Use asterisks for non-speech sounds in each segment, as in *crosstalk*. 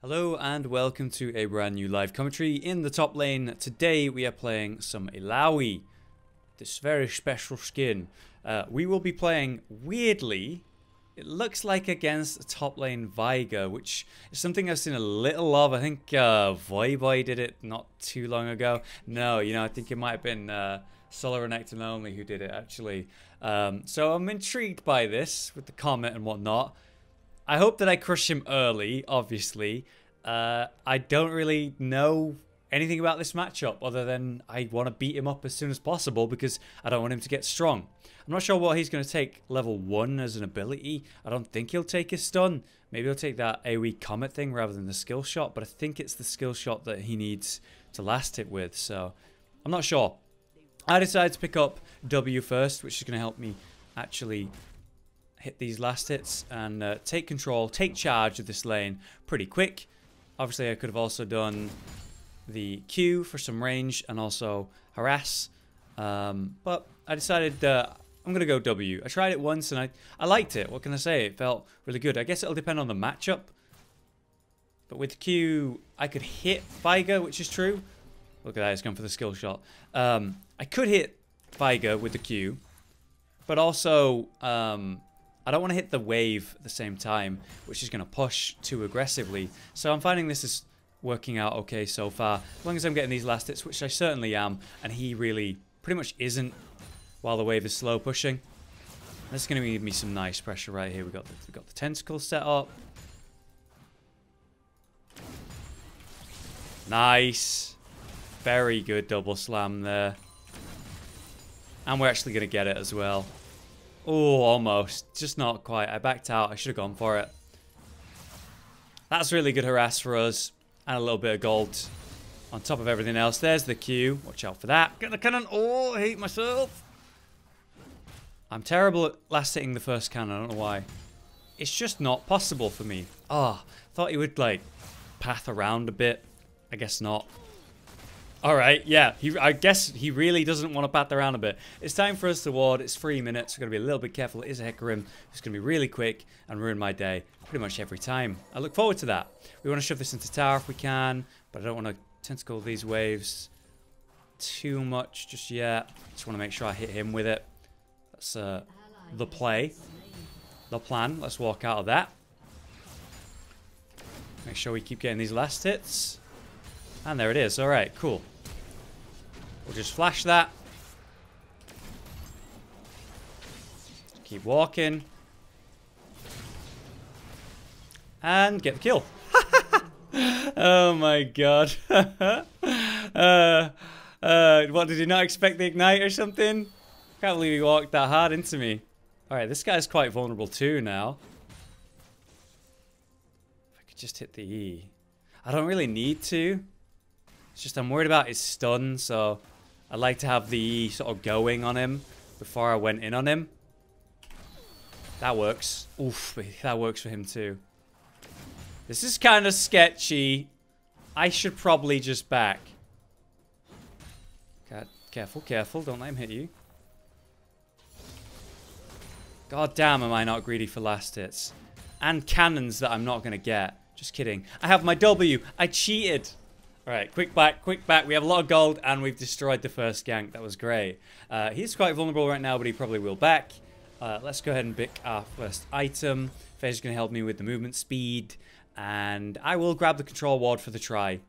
Hello and welcome to a brand new live commentary in the top lane. Today we are playing some Illaoi, this very special skin. Uh, we will be playing, weirdly, it looks like against top lane Veigar, which is something I've seen a little of. I think uh, Voyboy did it not too long ago. No, you know, I think it might have been uh, Solar and only who did it actually. Um, so I'm intrigued by this with the comment and whatnot. I hope that I crush him early, obviously. Uh, I don't really know anything about this matchup other than I want to beat him up as soon as possible because I don't want him to get strong. I'm not sure what he's going to take level 1 as an ability. I don't think he'll take his stun. Maybe he'll take that AoE Comet thing rather than the skill shot, but I think it's the skill shot that he needs to last it with, so I'm not sure. I decided to pick up W first, which is going to help me actually hit these last hits and uh, take control, take charge of this lane pretty quick. Obviously, I could have also done the Q for some range and also harass. Um, but I decided uh, I'm going to go W. I tried it once and I, I liked it. What can I say? It felt really good. I guess it'll depend on the matchup. But with Q, I could hit Veigar, which is true. Look at that, he's gone for the skill shot. Um, I could hit Veigar with the Q, but also um, I don't want to hit the wave at the same time, which is going to push too aggressively. So I'm finding this is working out okay so far. As long as I'm getting these last hits, which I certainly am, and he really pretty much isn't while the wave is slow pushing. That's going to give me some nice pressure right here. We got the, we got the tentacle set up. Nice. Very good double slam there. And we're actually going to get it as well. Oh, almost. Just not quite. I backed out. I should have gone for it. That's really good harass for us. And a little bit of gold on top of everything else. There's the Q. Watch out for that. Get the cannon. Oh, I hate myself. I'm terrible at last hitting the first cannon. I don't know why. It's just not possible for me. Ah, oh, thought he would, like, path around a bit. I guess not. All right, yeah. He, I guess he really doesn't want to bat around a bit. It's time for us to ward. It's three minutes. We're going to be a little bit careful. It is a Hecarim. It's going to be really quick and ruin my day pretty much every time. I look forward to that. We want to shove this into tower if we can, but I don't want to tentacle these waves too much just yet. Just want to make sure I hit him with it. That's uh, the play. The plan. Let's walk out of that. Make sure we keep getting these last hits. And there it is. All right, cool. We'll just flash that. Keep walking. And get the kill. *laughs* oh my god. *laughs* uh, uh, what, did you not expect the ignite or something? Can't believe he walked that hard into me. Alright, this guy's quite vulnerable too now. If I could just hit the E. I don't really need to. It's just I'm worried about his stun, so I'd like to have the sort of going on him before I went in on him. That works. Oof, that works for him too. This is kind of sketchy. I should probably just back. Careful, careful. Don't let him hit you. God damn, am I not greedy for last hits. And cannons that I'm not going to get. Just kidding. I have my W. I cheated. Alright, quick back, quick back. We have a lot of gold, and we've destroyed the first gank. That was great. Uh, he's quite vulnerable right now, but he probably will back. Uh, let's go ahead and pick our first item. is going to help me with the movement speed. And I will grab the control ward for the try.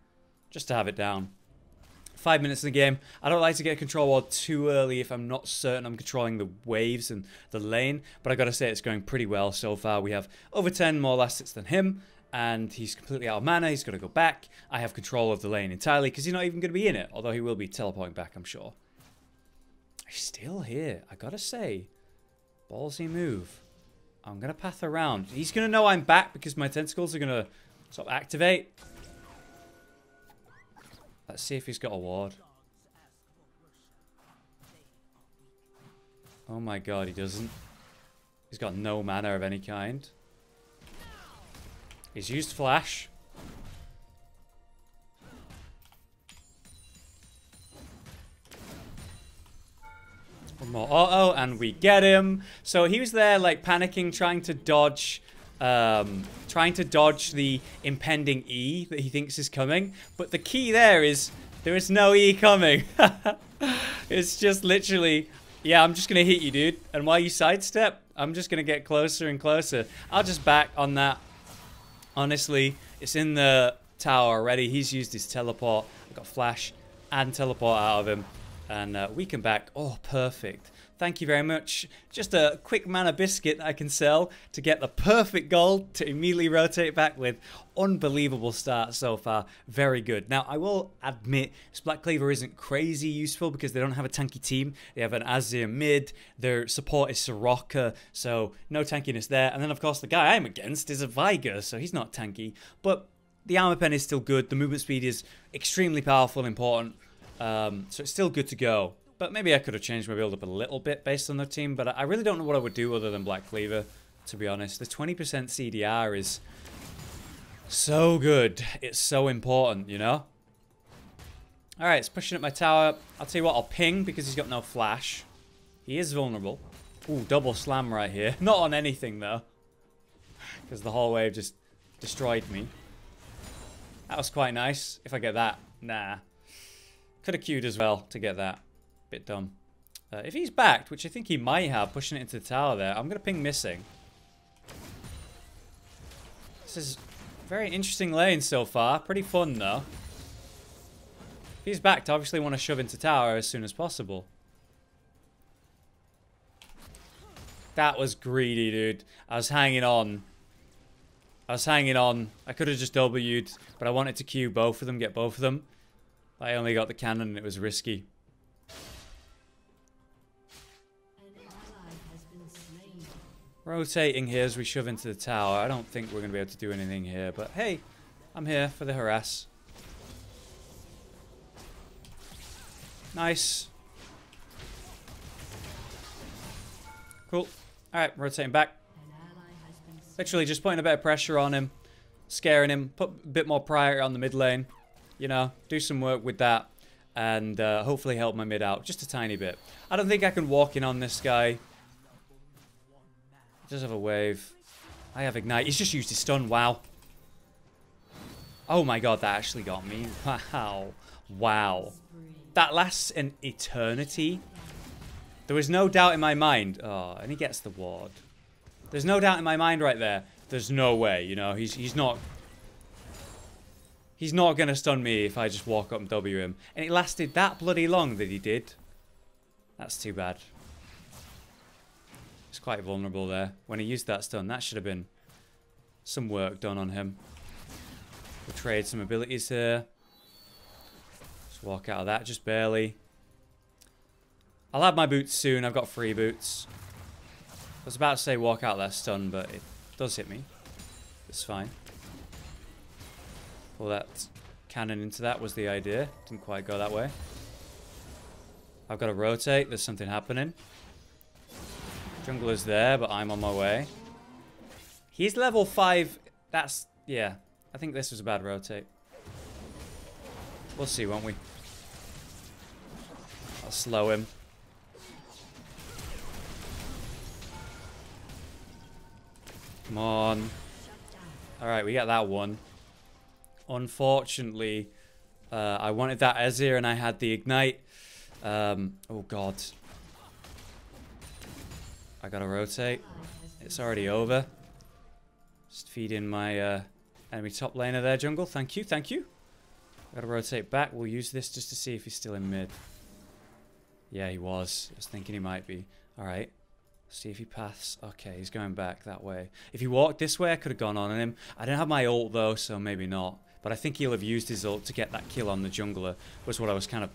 Just to have it down. Five minutes in the game. I don't like to get control ward too early if I'm not certain I'm controlling the waves and the lane. But I gotta say, it's going pretty well so far. We have over 10 more last hits than him and he's completely out of mana. He's got to go back. I have control of the lane entirely because he's not even going to be in it, although he will be teleporting back, I'm sure. He's still here. I got to say, ballsy move. I'm going to path around. He's going to know I'm back because my tentacles are going to sort of activate. Let's see if he's got a ward. Oh my god, he doesn't. He's got no mana of any kind. He's used flash. One more auto, and we get him. So he was there, like, panicking, trying to dodge um, trying to dodge the impending E that he thinks is coming. But the key there is there is no E coming. *laughs* it's just literally, yeah, I'm just going to hit you, dude. And while you sidestep, I'm just going to get closer and closer. I'll just back on that. Honestly, it's in the tower already. He's used his teleport. I got flash and teleport out of him. And uh, we can back. Oh, perfect. Thank you very much. Just a quick mana biscuit I can sell to get the perfect gold to immediately rotate back with. Unbelievable start so far. Very good. Now, I will admit, Black Cleaver isn't crazy useful because they don't have a tanky team. They have an Azir mid. Their support is Soraka, so no tankiness there. And then, of course, the guy I'm against is a Veigar, so he's not tanky. But the armor pen is still good. The movement speed is extremely powerful and important. Um, so it's still good to go. But maybe I could have changed my build up a little bit based on the team. But I really don't know what I would do other than Black Cleaver, to be honest. The 20% CDR is so good. It's so important, you know? Alright, it's pushing up my tower. I'll tell you what, I'll ping because he's got no flash. He is vulnerable. Ooh, double slam right here. *laughs* Not on anything, though. Because the whole wave just destroyed me. That was quite nice. If I get that, nah. Could have queued as well to get that. Bit dumb. Uh, if he's backed, which I think he might have, pushing it into the tower there, I'm going to ping missing. This is very interesting lane so far. Pretty fun, though. If he's backed, I obviously want to shove into tower as soon as possible. That was greedy, dude. I was hanging on. I was hanging on. I could have just W'd, but I wanted to queue both of them, get both of them. I only got the cannon and it was risky. Rotating here as we shove into the tower. I don't think we're going to be able to do anything here, but hey, I'm here for the harass. Nice. Cool. Alright, rotating back. Literally just putting a bit of pressure on him. Scaring him. Put a bit more priority on the mid lane. You know, do some work with that. And uh, hopefully help my mid out. Just a tiny bit. I don't think I can walk in on this guy does have a wave. I have ignite. He's just used his stun. Wow. Oh my god, that actually got me. *laughs* Wow. Wow. That lasts an eternity. There was no doubt in my mind. Oh, and he gets the ward. There's no doubt in my mind right there. There's no way, you know. He's he's not He's not going to stun me if I just walk up and W him. And it lasted that bloody long that he did. That's too bad. He's quite vulnerable there. When he used that stun, that should have been some work done on him. We'll trade some abilities here. Just walk out of that, just barely. I'll have my boots soon. I've got free boots. I was about to say walk out that stun, but it does hit me. It's fine. Pull that cannon into that was the idea. Didn't quite go that way. I've got to rotate. There's something happening. Jungler's there, but I'm on my way. He's level 5. That's... Yeah. I think this was a bad rotate. We'll see, won't we? I'll slow him. Come on. Alright, we got that one. Unfortunately, uh, I wanted that Azir and I had the Ignite. Um, oh god. I gotta rotate. It's already over. Just feed in my uh, enemy top laner there, jungle. Thank you, thank you. I gotta rotate back. We'll use this just to see if he's still in mid. Yeah, he was. I was thinking he might be. Alright. See if he paths. Okay, he's going back that way. If he walked this way, I could have gone on him. I didn't have my ult though, so maybe not. But I think he'll have used his ult to get that kill on the jungler, was what I was kind of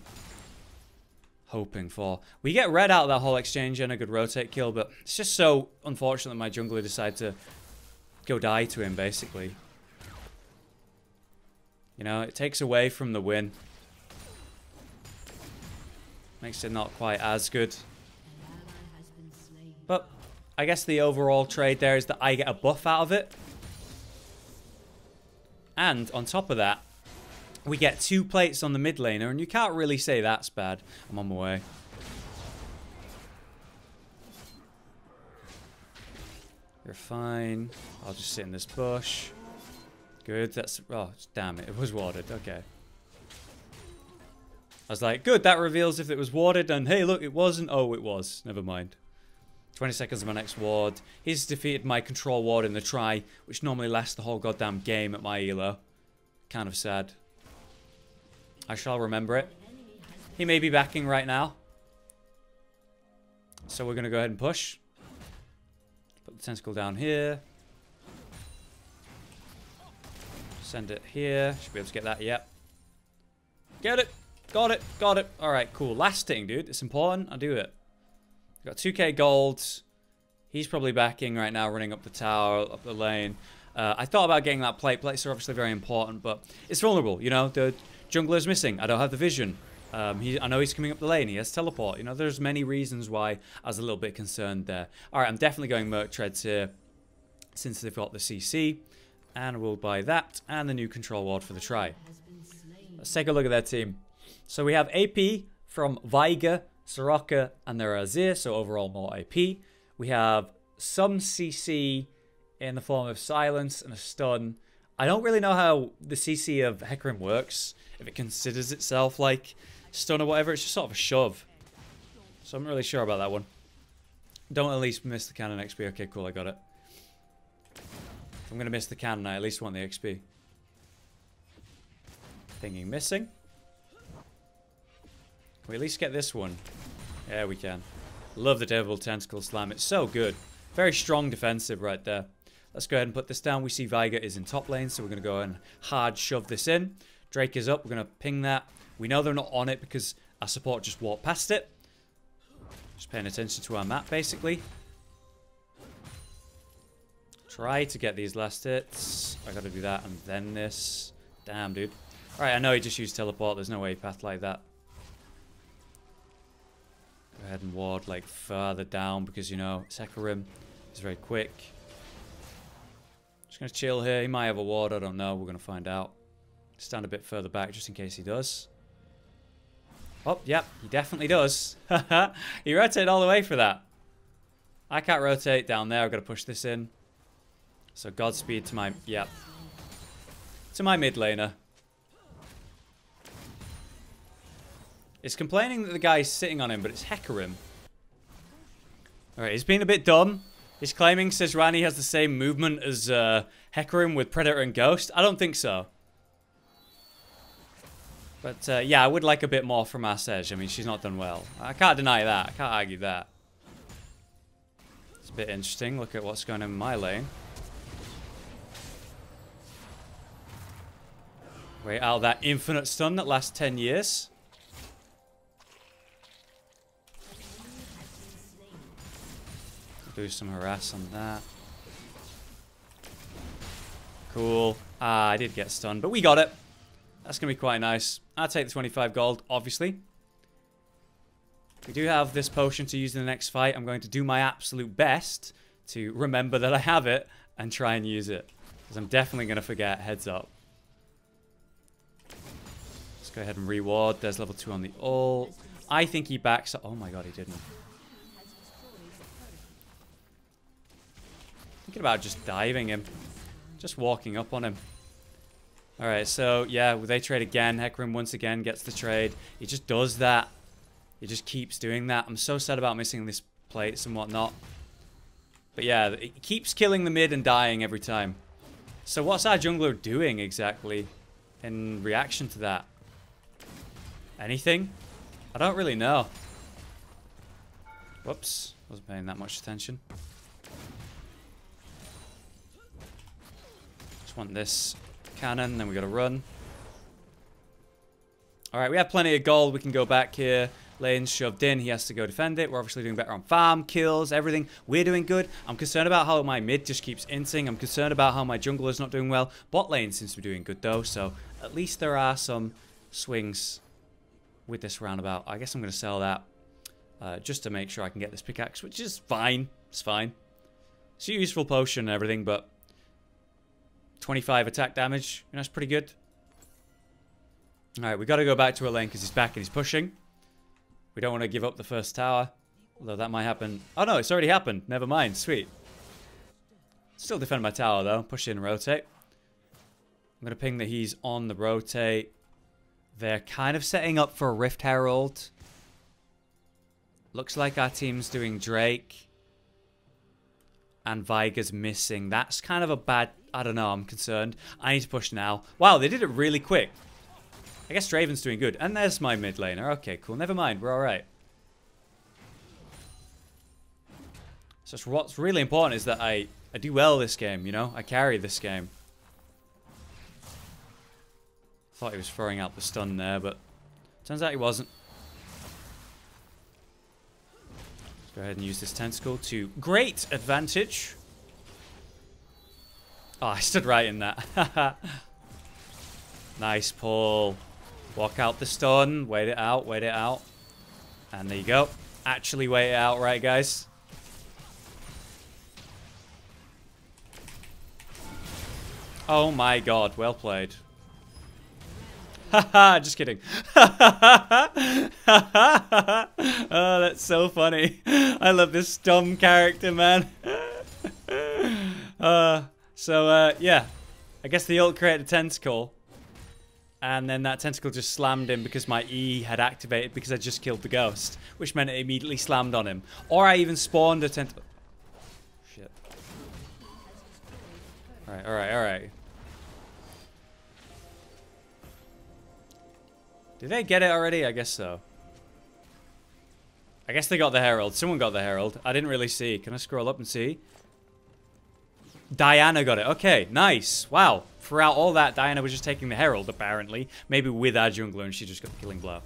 hoping for. We get red out of that whole exchange and a good rotate kill, but it's just so unfortunate that my jungler decided to go die to him, basically. You know, it takes away from the win. Makes it not quite as good. But I guess the overall trade there is that I get a buff out of it. And on top of that, we get two plates on the mid laner, and you can't really say that's bad. I'm on my way. You're fine. I'll just sit in this bush. Good. That's... Oh, damn it. It was warded. Okay. I was like, good. That reveals if it was warded. And hey, look, it wasn't. Oh, it was. Never mind. 20 seconds of my next ward. He's defeated my control ward in the try, which normally lasts the whole goddamn game at my elo. Kind of sad. I shall remember it. He may be backing right now. So we're going to go ahead and push. Put the tentacle down here. Send it here. Should be able to get that. Yep. Get it. Got it. Got it. Alright, cool. Last thing, dude. It's important. I do it. Got 2k gold. He's probably backing right now, running up the tower, up the lane. Uh, I thought about getting that plate. Plates are obviously very important, but it's vulnerable. You know, the jungler's missing. I don't have the vision. Um, he, I know he's coming up the lane. He has teleport. You know, there's many reasons why I was a little bit concerned there. All right, I'm definitely going Merc Treads here since they've got the CC. And we'll buy that and the new control ward for the try. Let's take a look at their team. So we have AP from Veigar, Soraka, and their Azir. So overall more AP. We have some CC in the form of silence and a stun. I don't really know how the CC of Hecarim works. If it considers itself like stun or whatever. It's just sort of a shove. So I'm not really sure about that one. Don't at least miss the cannon XP. Okay, cool, I got it. If I'm going to miss the cannon, I at least want the XP. Thinking missing. Can we at least get this one? Yeah, we can. Love the Devil Tentacle Slam. It's so good. Very strong defensive right there. Let's go ahead and put this down. We see Veigar is in top lane, so we're going to go and hard shove this in. Drake is up. We're going to ping that. We know they're not on it because our support just walked past it. Just paying attention to our map, basically. Try to get these last hits. I gotta do that and then this. Damn, dude. Alright, I know he just used teleport. There's no way path like that. Go ahead and ward, like, further down because, you know, Hecarim is very quick. Just gonna chill here. He might have a ward, I don't know. We're gonna find out. Stand a bit further back just in case he does. Oh, yep, he definitely does. *laughs* he rotated all the way for that. I can't rotate down there. I've got to push this in. So Godspeed to my... Yep. To my mid laner. He's complaining that the guy's sitting on him, but it's Hecarim. Alright, he's been a bit dumb. He's claiming Sejuani has the same movement as uh, Hecarim with Predator and Ghost. I don't think so. But uh, yeah, I would like a bit more from our. I mean, she's not done well. I can't deny that. I can't argue that. It's a bit interesting. Look at what's going on in my lane. Wait out that infinite stun that lasts 10 years. Do some harass on that. Cool. Ah, I did get stunned, but we got it. That's going to be quite nice. I'll take the 25 gold, obviously. We do have this potion to use in the next fight. I'm going to do my absolute best to remember that I have it and try and use it. Because I'm definitely going to forget. Heads up. Let's go ahead and reward. There's level 2 on the ult. I think he backs... Oh my god, he didn't. Thinking about just diving him. Just walking up on him. Alright, so yeah, they trade again. Hecarim once again gets the trade. He just does that. He just keeps doing that. I'm so sad about missing this plates and whatnot. But yeah, it keeps killing the mid and dying every time. So what's our jungler doing exactly in reaction to that? Anything? I don't really know. Whoops. Wasn't paying that much attention. Want this cannon, then we gotta run. Alright, we have plenty of gold. We can go back here. Lane's shoved in. He has to go defend it. We're obviously doing better on farm, kills, everything. We're doing good. I'm concerned about how my mid just keeps inting. I'm concerned about how my jungle is not doing well. Bot lane seems to be doing good, though. So at least there are some swings with this roundabout. I guess I'm going to sell that uh, just to make sure I can get this pickaxe, which is fine. It's fine. It's a useful potion and everything, but 25 attack damage. That's pretty good. Alright, we got to go back to a lane because he's back and he's pushing. We don't want to give up the first tower. Although that might happen. Oh no, it's already happened. Never mind. Sweet. Still defend my tower though. Push in, rotate. I'm going to ping that he's on the rotate. They're kind of setting up for a Rift Herald. Looks like our team's doing Drake. And Veigar's missing. That's kind of a bad... I don't know, I'm concerned. I need to push now. Wow, they did it really quick. I guess Draven's doing good. And there's my mid laner. Okay, cool. Never mind. We're alright. So what's really important is that I, I do well this game, you know? I carry this game. Thought he was throwing out the stun there, but turns out he wasn't. Let's go ahead and use this tentacle to great advantage. Oh, I stood right in that. *laughs* nice pull. Walk out the stun. Wait it out. Wait it out. And there you go. Actually wait it out, right, guys? Oh my god. Well played. Haha, *laughs* just kidding. *laughs* oh, that's so funny. I love this dumb character, man. uh, so, uh, yeah. I guess the ult created a tentacle. And then that tentacle just slammed him because my E had activated because I just killed the ghost. Which meant it immediately slammed on him. Or I even spawned a tentacle. Shit. Alright, alright, alright. Did they get it already? I guess so. I guess they got the Herald. Someone got the Herald. I didn't really see. Can I scroll up and see? Diana got it. Okay, nice. Wow. Throughout all that, Diana was just taking the Herald, apparently. Maybe with and she just got the killing blow.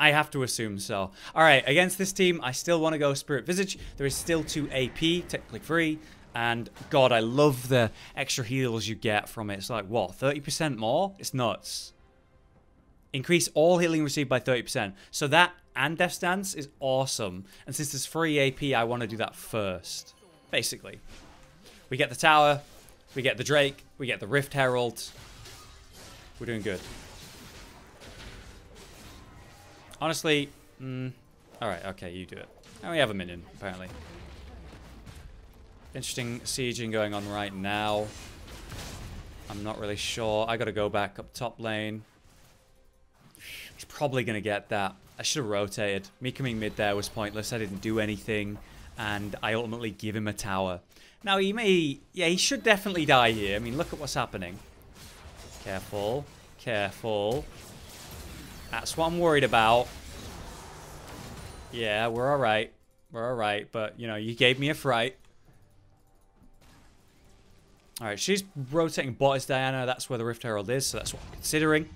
I have to assume so. Alright, against this team, I still want to go Spirit Visage. There is still 2 AP, technically free. And, God, I love the extra heals you get from it. It's like, what, 30% more? It's nuts. Increase all healing received by 30%. So that and Death's Dance is awesome. And since there's free AP, I want to do that first. Basically. We get the tower. We get the Drake. We get the Rift Herald. We're doing good. Honestly, mm, alright, okay, you do it. And we have a minion, apparently. Interesting sieging going on right now. I'm not really sure. I gotta go back up top lane. He's probably to get that. I should have rotated. Me coming mid there was pointless. I didn't do anything. And I ultimately give him a tower. Now, he may... Yeah, he should definitely die here. I mean, look at what's happening. Careful. Careful. That's what I'm worried about. Yeah, we're alright. We're alright, but, you know, you gave me a fright. Alright, she's rotating bot as Diana. That's where the Rift Herald is, so that's what I'm considering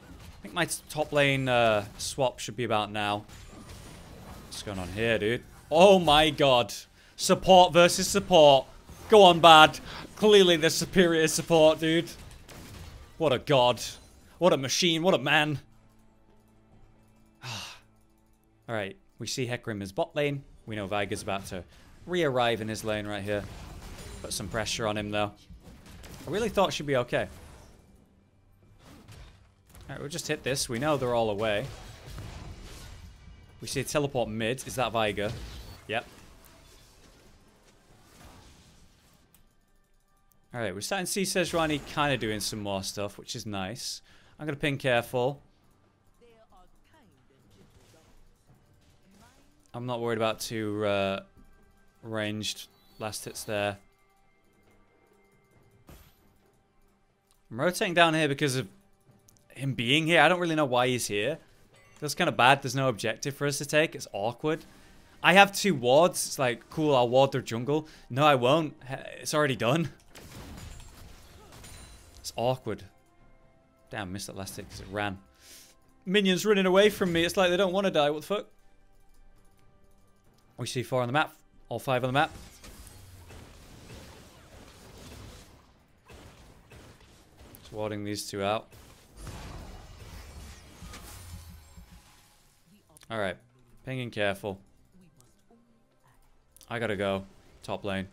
I think my top lane uh, swap should be about now. What's going on here, dude? Oh my god. Support versus support. Go on, Bard. Clearly the superior support, dude. What a god. What a machine. What a man. *sighs* Alright, we see Hecarim is bot lane. We know Veigar's about to re-arrive in his lane right here. Put some pressure on him, though. I really thought she'd be okay. Alright, we'll just hit this. We know they're all away. We see a teleport mid. Is that Veigar? Yep. Alright, we're starting to see Sejuani kind of doing some more stuff, which is nice. I'm going to ping careful. I'm not worried about two uh, ranged last hits there. I'm rotating down here because of him being here. I don't really know why he's here. Feels kind of bad. There's no objective for us to take. It's awkward. I have two wards. It's like, cool, I'll ward their jungle. No, I won't. It's already done. It's awkward. Damn, missed that last hit because it ran. Minions running away from me. It's like they don't want to die. What the fuck? We see four on the map. All five on the map. Just warding these two out. Alright. Pinging careful. I gotta go. Top lane.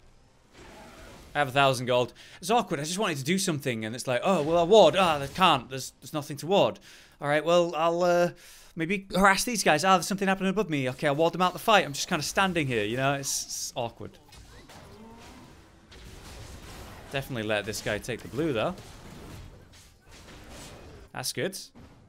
I have a thousand gold. It's awkward. I just wanted to do something, and it's like, oh, well, I ward. Ah, oh, I can't. There's, there's nothing to ward. All right, well, I'll uh, maybe harass these guys. Ah, there's something happening above me. Okay, I'll ward them out the fight. I'm just kind of standing here, you know? It's, it's awkward. Definitely let this guy take the blue, though. That's good.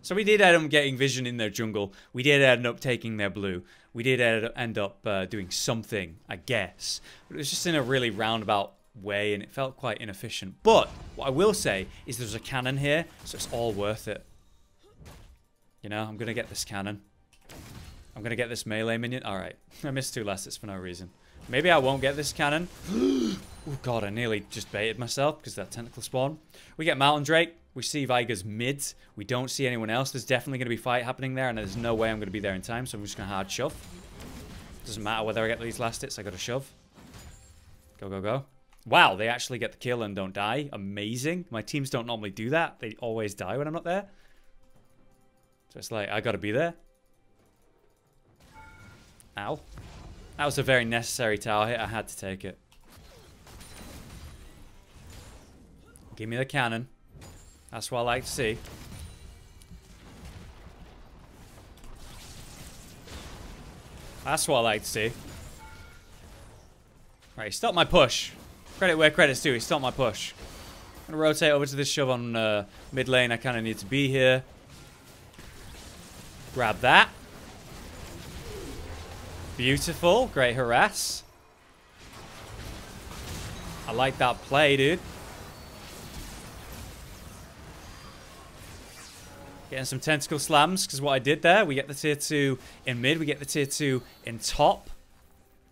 So we did end up getting vision in their jungle. We did end up taking their blue. We did end up uh, doing something, I guess. But it was just in a really roundabout way, and it felt quite inefficient. But what I will say is there's a cannon here, so it's all worth it. You know, I'm going to get this cannon. I'm going to get this melee minion. All right. I missed two last hits for no reason. Maybe I won't get this cannon. *gasps* oh, God, I nearly just baited myself because that tentacle spawn. We get Mountain Drake. We see Veigar's mid. We don't see anyone else. There's definitely going to be fight happening there, and there's no way I'm going to be there in time, so I'm just going to hard shove. Doesn't matter whether I get these last hits, I got to shove. Go, go, go. Wow, they actually get the kill and don't die. Amazing. My teams don't normally do that. They always die when I'm not there. So it's like, I gotta be there. Ow. That was a very necessary tower hit. I had to take it. Give me the cannon. That's what I like to see. That's what I like to see. Right, stop my push. Credit where credit's due. He stopped my push. I'm going to rotate over to this shove on uh, mid lane. I kind of need to be here. Grab that. Beautiful. Great harass. I like that play, dude. Getting some tentacle slams, because what I did there, we get the tier 2 in mid, we get the tier 2 in top.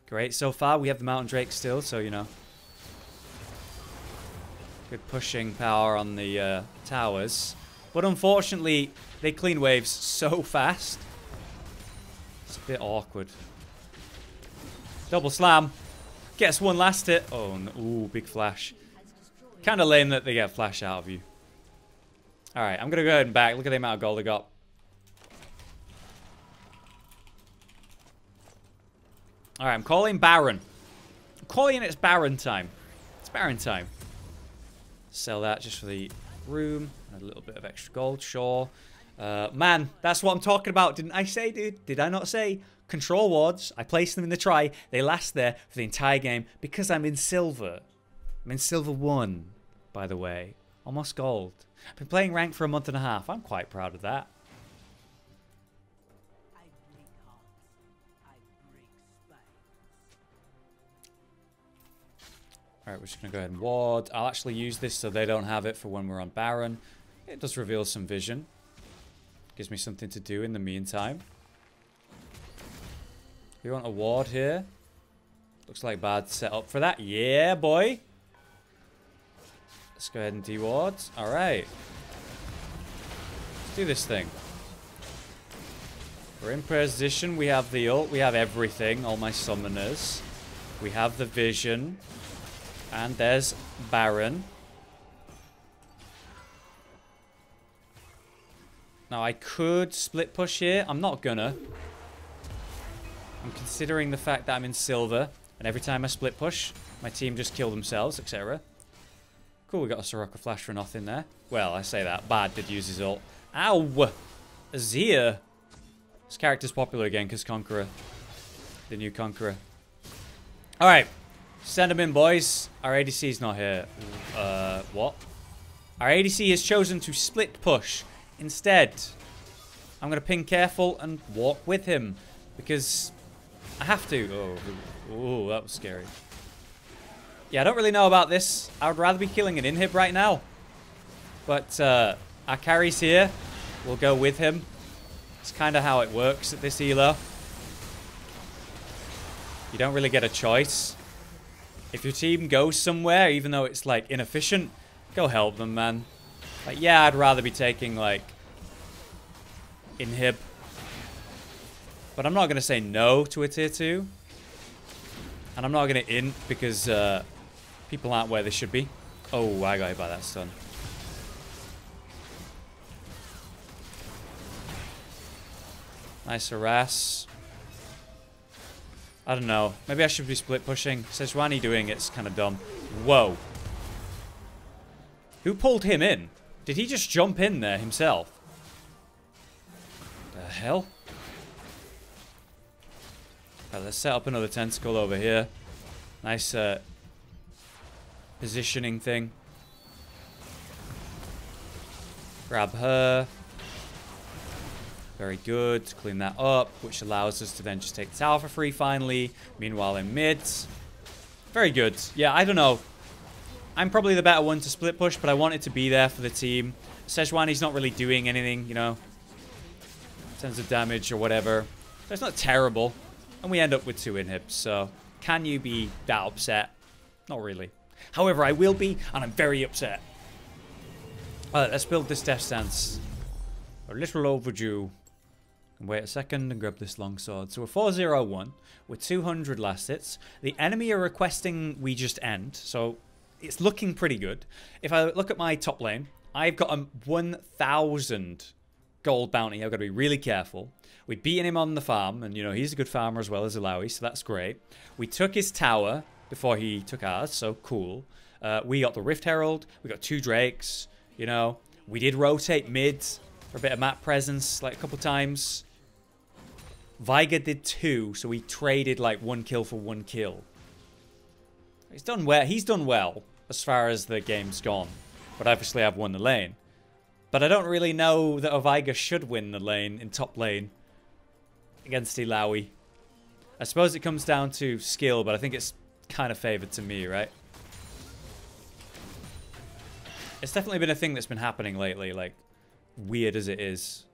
Great so far. We have the Mountain Drake still, so, you know, Good pushing power on the uh, towers. But unfortunately, they clean waves so fast. It's a bit awkward. Double slam. Gets one last hit. Oh, no. ooh, big flash. Kind of lame that they get flash out of you. Alright, I'm going to go ahead and back. Look at the amount of gold I got. Alright, I'm calling Baron. I'm calling it's Baron time. It's Baron time. Sell that just for the room. A little bit of extra gold, sure. Uh, man, that's what I'm talking about. Didn't I say, dude? Did I not say? Control wards, I place them in the try. They last there for the entire game because I'm in silver. I'm in silver one, by the way. Almost gold. I've been playing rank for a month and a half. I'm quite proud of that. Alright, we're just going to go ahead and ward. I'll actually use this so they don't have it for when we're on Baron. It does reveal some vision. Gives me something to do in the meantime. We want a ward here. Looks like bad setup for that. Yeah, boy. Let's go ahead and de-ward. Alright. Let's do this thing. We're in position. We have the ult. We have everything. All my summoners. We have the vision. And there's Baron. Now I could split push here. I'm not gonna. I'm considering the fact that I'm in silver. And every time I split push, my team just kill themselves, etc. Cool, we got a Soraka flash for nothing there. Well, I say that. Bard did use his ult. Ow! Azir. This character's popular again because Conqueror. The new Conqueror. Alright. Send him in, boys. Our ADC is not here. Uh, what? Our ADC has chosen to split push. Instead, I'm going to ping careful and walk with him. Because I have to. Oh, oh, that was scary. Yeah, I don't really know about this. I would rather be killing an inhib right now. But uh, our carry's here. We'll go with him. It's kind of how it works at this elo. You don't really get a choice. If your team goes somewhere, even though it's, like, inefficient, go help them, man. Like, yeah, I'd rather be taking, like, inhib. But I'm not going to say no to a tier 2. And I'm not going to int because uh, people aren't where they should be. Oh, I got hit by that stun. Nice harass. I don't know. Maybe I should be split pushing. Sejuani doing it's kind of dumb. Whoa. Who pulled him in? Did he just jump in there himself? The hell? Right, let's set up another tentacle over here. Nice, uh... positioning thing. Grab her. Very good. Clean that up, which allows us to then just take the tower for free finally. Meanwhile, in mid. Very good. Yeah, I don't know. I'm probably the better one to split push, but I wanted to be there for the team. Sejuani's not really doing anything, you know, in terms of damage or whatever. So it's not terrible. And we end up with two inhibs, so can you be that upset? Not really. However, I will be, and I'm very upset. Alright, let's build this Death's Dance. A little overdue. Wait a second and grab this long sword. So we're 401 with 200 last hits. The enemy are requesting we just end. So it's looking pretty good. If I look at my top lane, I've got a 1,000 gold bounty. I've got to be really careful. We beat him on the farm, and you know he's a good farmer as well as Illaoi, so that's great. We took his tower before he took ours, so cool. Uh, we got the Rift Herald. We got two Drakes. You know, we did rotate mid for a bit of map presence, like a couple times. Veigar did two, so he traded like one kill for one kill. He's done well. He's done well as far as the game's gone. But obviously I've won the lane. But I don't really know that Veigar should win the lane in top lane against Illaoi. I suppose it comes down to skill, but I think it's kind of favoured to me, right? It's definitely been a thing that's been happening lately, like, weird as it is.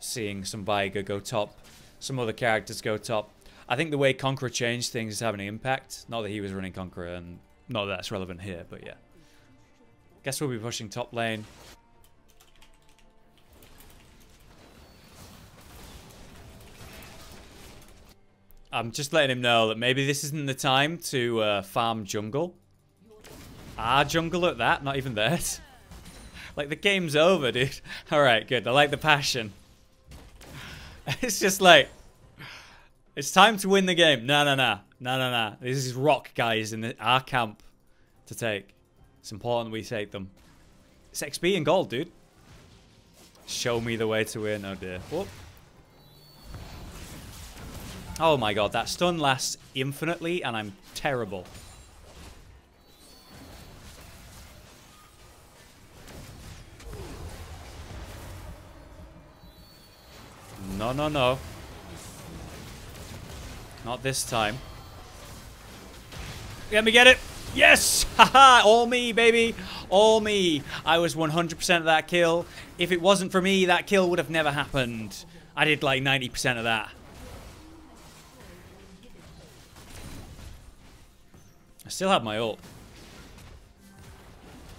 Seeing some Veigar go top, some other characters go top. I think the way Conqueror changed things is having an impact. Not that he was running Conqueror, and not that that's relevant here, but yeah. Guess we'll be pushing top lane. I'm just letting him know that maybe this isn't the time to uh, farm jungle. Ah, jungle at that, not even theirs. *laughs* like, the game's over, dude. *laughs* Alright, good. I like the passion. *laughs* it's just like... It's time to win the game. No, no, no. No, no, no. This is rock, guys, in the, our camp to take. It's important we take them. It's XP and gold, dude. Show me the way to win. Oh, dear. Whoop. Oh, my God. That stun lasts infinitely, and I'm terrible. No, no, no. Not this time. Let me get it. Yes! *laughs* Haha! All me, baby. All me. I was 100% of that kill. If it wasn't for me, that kill would have never happened. I did like 90% of that. I still have my ult.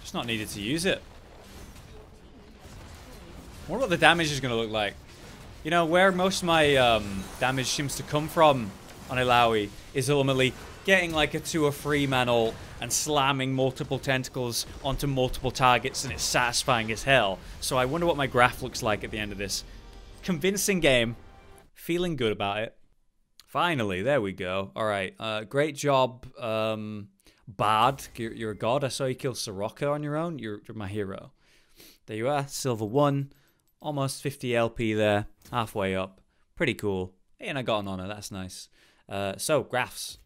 Just not needed to use it. What about the damage is going to look like. You know, where most of my um, damage seems to come from on Illaoi is ultimately getting like a two or three man ult and slamming multiple tentacles onto multiple targets and it's satisfying as hell. So I wonder what my graph looks like at the end of this. Convincing game. Feeling good about it. Finally, there we go. All right, uh, great job, um, Bard. You're, you're, a god. I saw you kill Soraka on your own. You're, you're my hero. There you are, silver one. Almost 50 LP there, halfway up. Pretty cool. And I got an honor, that's nice. Uh, so, graphs.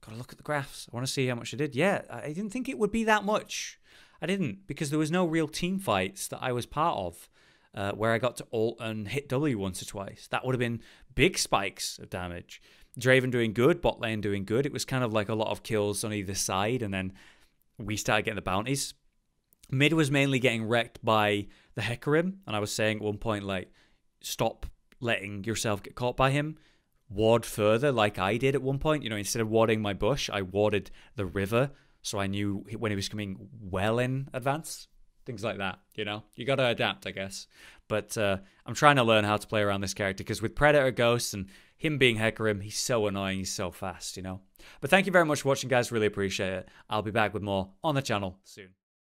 Gotta look at the graphs. I want to see how much I did. Yeah, I didn't think it would be that much. I didn't, because there was no real team fights that I was part of uh, where I got to alt and hit W once or twice. That would have been big spikes of damage. Draven doing good, bot lane doing good. It was kind of like a lot of kills on either side, and then we started getting the bounties. Mid was mainly getting wrecked by the Hecarim, and I was saying at one point, like, stop letting yourself get caught by him. Ward further, like I did at one point. You know, instead of warding my bush, I warded the river, so I knew when he was coming well in advance. Things like that, you know? You gotta adapt, I guess. But uh, I'm trying to learn how to play around this character because with Predator Ghost and him being Hecarim, he's so annoying, he's so fast, you know? But thank you very much for watching, guys. Really appreciate it. I'll be back with more on the channel soon.